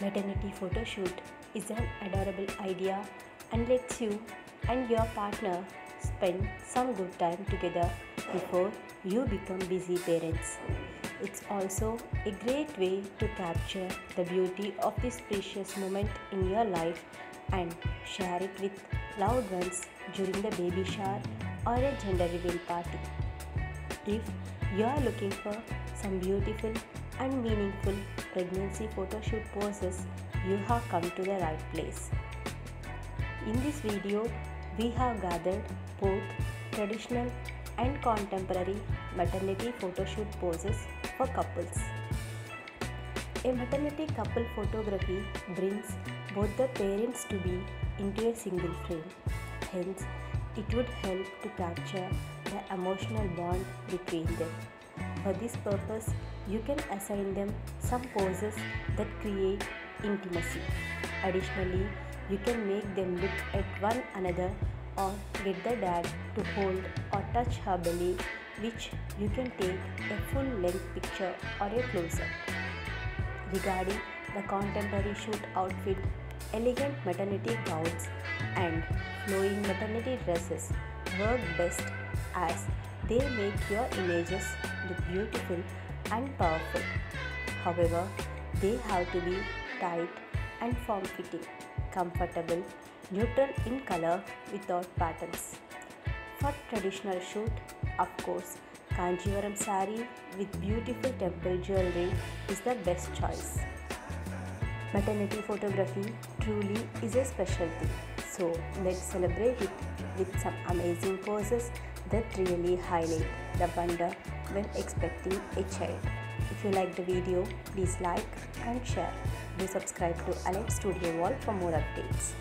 Maternity photo shoot is an adorable idea and lets you and your partner spend some good time together before you become busy parents. It's also a great way to capture the beauty of this precious moment in your life and share it with loved ones during the baby shower or a gender reveal party. If you are looking for some beautiful and meaningful pregnancy photoshoot poses, you have come to the right place. In this video, we have gathered both traditional and contemporary maternity photoshoot poses for couples. A maternity couple photography brings both the parents to be into a single frame. Hence, it would help to capture the emotional bond between them. For this purpose, you can assign them some poses that create intimacy. Additionally, you can make them look at one another or get the dad to hold or touch her belly, which you can take a full length picture or a close up. Regarding the contemporary shoot outfit, elegant maternity gowns and flowing maternity dresses work best as they make your images look beautiful and powerful. However, they have to be tight and form fitting, comfortable, neutral in color without patterns. For traditional shoot, of course, Kanjivaram sari with beautiful temple jewelry is the best choice. Maternity photography truly is a specialty, so let's celebrate it with some amazing poses that really highlight the wonder when expecting a child. If you like the video, please like and share. Do subscribe to Elite Studio Wall for more updates.